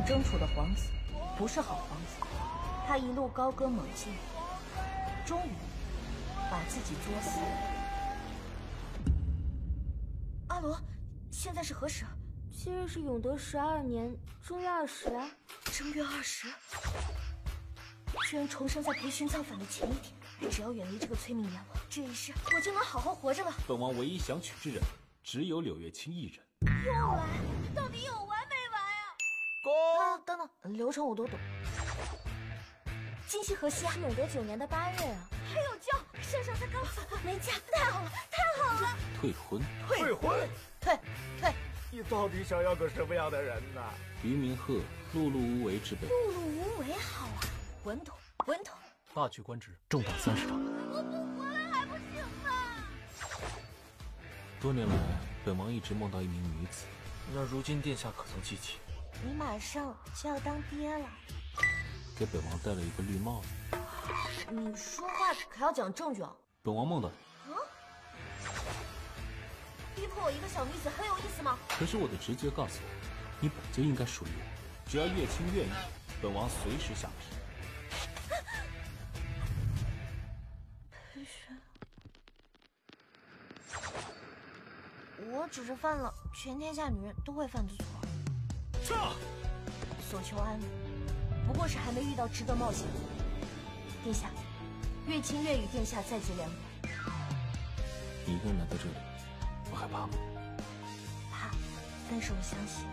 想争储的皇子不是好皇子，他一路高歌猛进，终于把自己作死。阿罗，现在是何时？今日是永德十二年正月二十啊！正月二十，居然重生在裴勋造反的前一天。只要远离这个催命阎王，这一世我就能好好活着了。本王唯一想娶之人，只有柳月清一人。又来，到底有完没完啊？公，等等，流程我都懂。今夕何夕啊？是永德九年的八月啊！还有救，圣上才刚死，没嫁，太好了，太好了！退婚？退婚？退退！你到底想要个什么样的人呢？于明鹤，碌碌无为之辈。碌碌无为好啊，稳妥稳妥。大举官职，重打三十场。我不回来还不行吗？多年来，本王一直梦到一名女子。那如今殿下可曾记起？你马上就要当爹了，给本王戴了一个绿帽子。你说话可要讲证据啊！本王梦到你。啊？逼迫我一个小女子很有意思吗？可是我的直觉告诉我，你本就应该属于我。只要月清愿意，本王随时下旨。我只是犯了全天下女人都会犯的错。撤！所求安稳，不过是还没遇到值得冒险的殿下。月清愿与殿下再结良缘。你一个人来到这里，不害怕吗？怕，但是我相信。